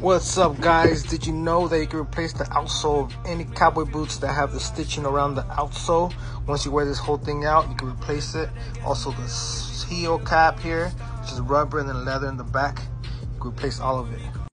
What's up guys? Did you know that you can replace the outsole of any cowboy boots that have the stitching around the outsole? Once you wear this whole thing out, you can replace it. Also the heel cap here, which is rubber and then leather in the back. You can replace all of it.